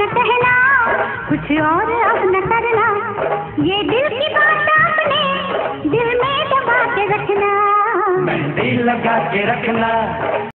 न कहना कुछ और अब न करना। ये दिल की बात आपने, दिल में दबा के रखना। मेहंदी लगा के रखना।